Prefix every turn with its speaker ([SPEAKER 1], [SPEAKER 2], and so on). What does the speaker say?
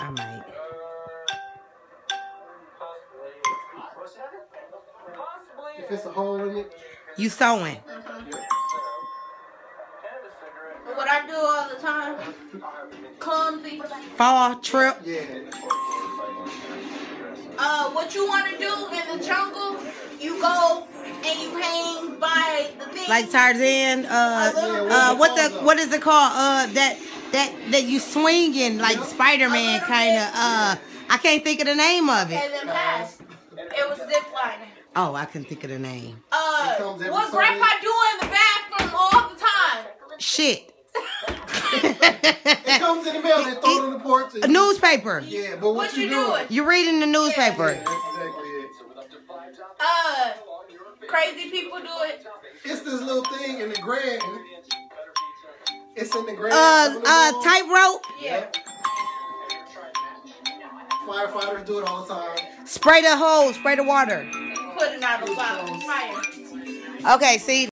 [SPEAKER 1] I might.
[SPEAKER 2] If it's a hole in it,
[SPEAKER 1] You sewing?
[SPEAKER 3] What I do all the time, clumsy.
[SPEAKER 1] Fall trip?
[SPEAKER 2] yeah.
[SPEAKER 3] Uh, what you want to do in the jungle, you go and you hang by the thing.
[SPEAKER 1] Like Tarzan? Uh, uh, what the what is it called? Uh, that that that you swinging like Spider Man kind of. Uh, I can't think of the name of it.
[SPEAKER 3] and then pass. It was zip lining.
[SPEAKER 1] Oh, I can think of the name.
[SPEAKER 3] Uh,
[SPEAKER 2] It comes every
[SPEAKER 3] what grandpa do in the bathroom all the time?
[SPEAKER 1] Shit.
[SPEAKER 2] It comes in the mail, they throw it on the porch.
[SPEAKER 1] A
[SPEAKER 2] and-
[SPEAKER 1] newspaper.
[SPEAKER 2] Yeah, but what,
[SPEAKER 3] What
[SPEAKER 2] you,
[SPEAKER 3] you
[SPEAKER 2] doing?
[SPEAKER 3] doing?
[SPEAKER 1] You're reading the
[SPEAKER 2] Yeah,
[SPEAKER 1] newspaper.
[SPEAKER 2] that's exactly it.
[SPEAKER 3] Uh, crazy people do it.
[SPEAKER 2] It's this little thing in the ground. It's in the ground.
[SPEAKER 1] Uh, uh, tightrope.
[SPEAKER 3] Yeah.
[SPEAKER 2] Firefighters do it all the time.
[SPEAKER 1] Spray the hose. Spray the water.
[SPEAKER 3] Put it out of fire.
[SPEAKER 1] Okay, see,